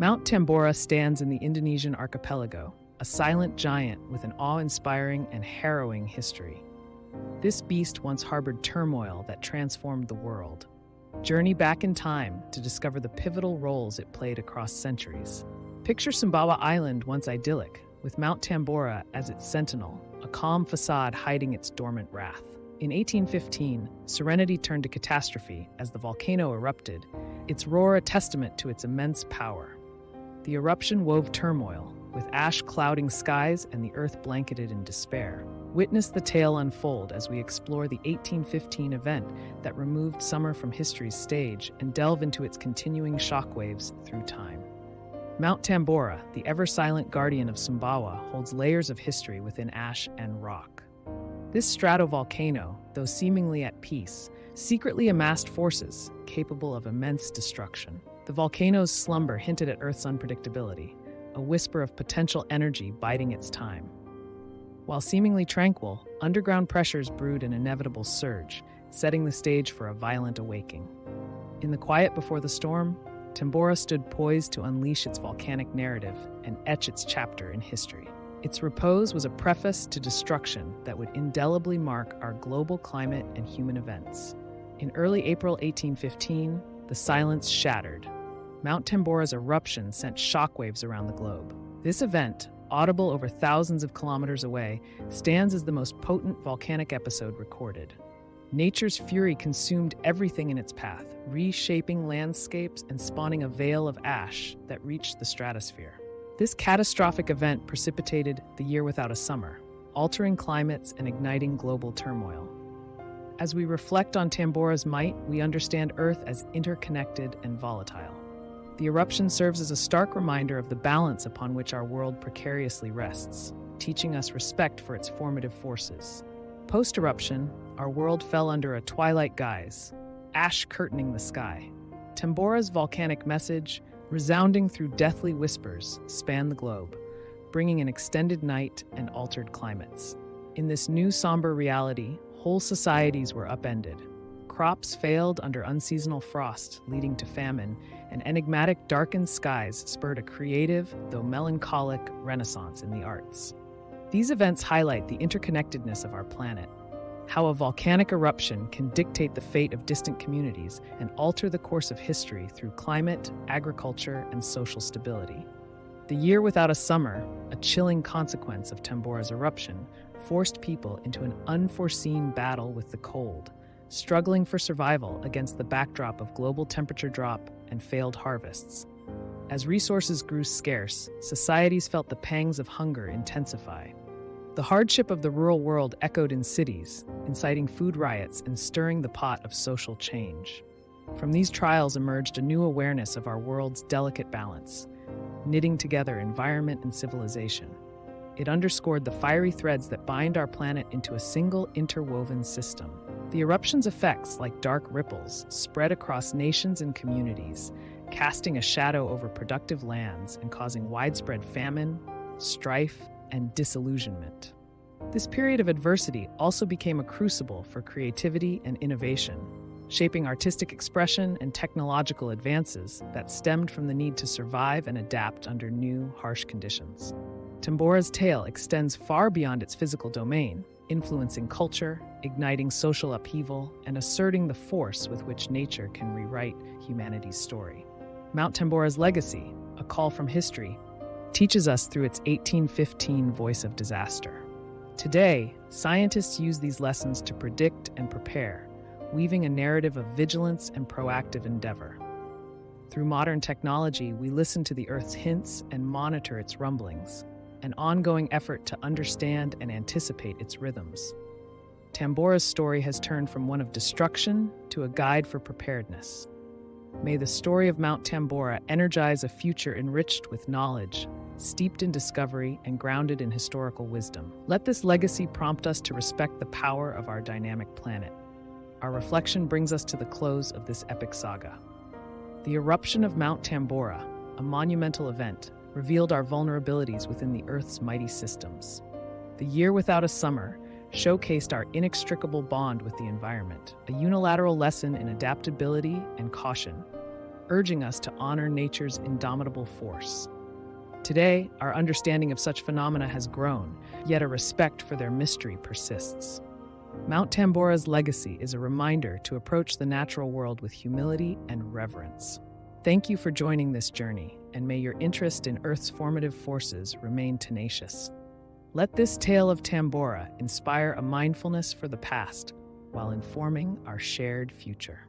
Mount Tambora stands in the Indonesian archipelago, a silent giant with an awe inspiring and harrowing history. This beast once harbored turmoil that transformed the world. Journey back in time to discover the pivotal roles it played across centuries. Picture Sumbawa Island once idyllic, with Mount Tambora as its sentinel, a calm facade hiding its dormant wrath. In 1815, serenity turned to catastrophe as the volcano erupted, its roar a testament to its immense power. The eruption wove turmoil, with ash clouding skies and the earth blanketed in despair. Witness the tale unfold as we explore the 1815 event that removed summer from history's stage and delve into its continuing shockwaves through time. Mount Tambora, the ever silent guardian of Sumbawa, holds layers of history within ash and rock. This stratovolcano, though seemingly at peace, secretly amassed forces capable of immense destruction. The volcano's slumber hinted at Earth's unpredictability, a whisper of potential energy biding its time. While seemingly tranquil, underground pressures brewed an inevitable surge, setting the stage for a violent awakening. In the quiet before the storm, Tambora stood poised to unleash its volcanic narrative and etch its chapter in history. Its repose was a preface to destruction that would indelibly mark our global climate and human events. In early April 1815, the silence shattered. Mount Tambora's eruption sent shockwaves around the globe. This event, audible over thousands of kilometers away, stands as the most potent volcanic episode recorded. Nature's fury consumed everything in its path, reshaping landscapes and spawning a veil of ash that reached the stratosphere. This catastrophic event precipitated the year without a summer, altering climates and igniting global turmoil. As we reflect on Tambora's might, we understand Earth as interconnected and volatile. The eruption serves as a stark reminder of the balance upon which our world precariously rests, teaching us respect for its formative forces. Post eruption, our world fell under a twilight guise, ash curtaining the sky. Tambora's volcanic message, resounding through deathly whispers, spanned the globe, bringing an extended night and altered climates. In this new somber reality, whole societies were upended, crops failed under unseasonal frost, leading to famine, and enigmatic darkened skies spurred a creative, though melancholic, renaissance in the arts. These events highlight the interconnectedness of our planet, how a volcanic eruption can dictate the fate of distant communities and alter the course of history through climate, agriculture, and social stability. The year without a summer, a chilling consequence of Tambora's eruption, forced people into an unforeseen battle with the cold struggling for survival against the backdrop of global temperature drop and failed harvests. As resources grew scarce, societies felt the pangs of hunger intensify. The hardship of the rural world echoed in cities, inciting food riots and stirring the pot of social change. From these trials emerged a new awareness of our world's delicate balance, knitting together environment and civilization. It underscored the fiery threads that bind our planet into a single interwoven system. The eruption's effects, like dark ripples, spread across nations and communities, casting a shadow over productive lands and causing widespread famine, strife, and disillusionment. This period of adversity also became a crucible for creativity and innovation, shaping artistic expression and technological advances that stemmed from the need to survive and adapt under new, harsh conditions. Tambora's tale extends far beyond its physical domain, influencing culture, igniting social upheaval, and asserting the force with which nature can rewrite humanity's story. Mount Tambora's legacy, a call from history, teaches us through its 1815 voice of disaster. Today, scientists use these lessons to predict and prepare, weaving a narrative of vigilance and proactive endeavor. Through modern technology, we listen to the Earth's hints and monitor its rumblings, an ongoing effort to understand and anticipate its rhythms. Tambora's story has turned from one of destruction to a guide for preparedness. May the story of Mount Tambora energize a future enriched with knowledge, steeped in discovery, and grounded in historical wisdom. Let this legacy prompt us to respect the power of our dynamic planet. Our reflection brings us to the close of this epic saga. The eruption of Mount Tambora, a monumental event, revealed our vulnerabilities within the Earth's mighty systems. The year without a summer showcased our inextricable bond with the environment, a unilateral lesson in adaptability and caution. urging us to honor nature's indomitable force. Today, our understanding of such phenomena has grown, yet a respect for their mystery persists. Mount Tambora's legacy is a reminder to approach the natural world with humility and reverence. Thank you for joining this journey, and may your interest in Earth's formative forces remain tenacious. Let this tale of Tambora inspire a mindfulness for the past while informing our shared future.